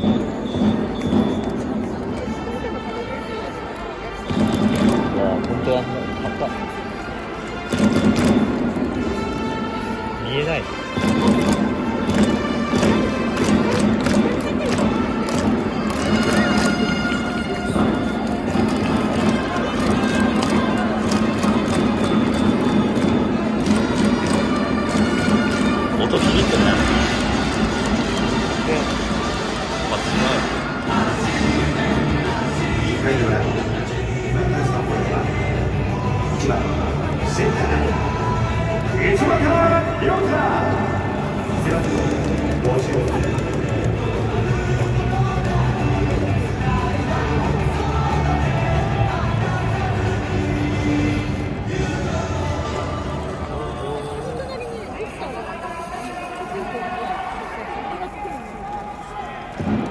本当はもう見えない。音響いてない Thank mm -hmm. you.